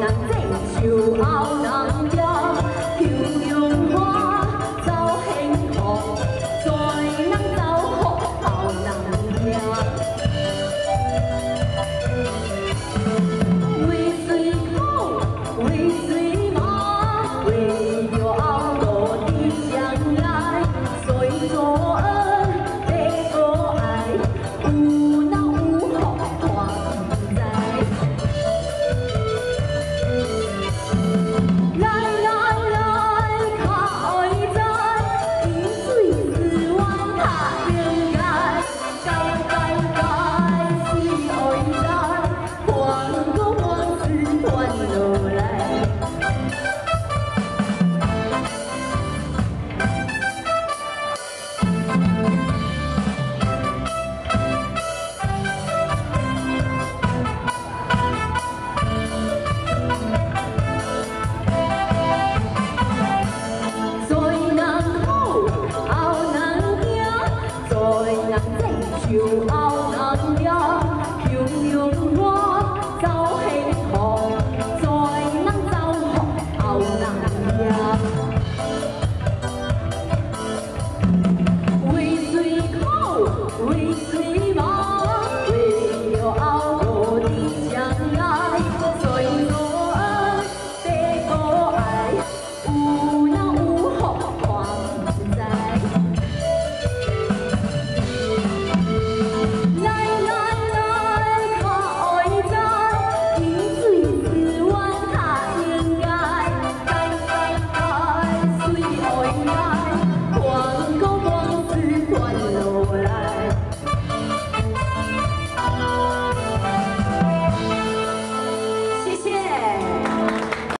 Nàng thấy.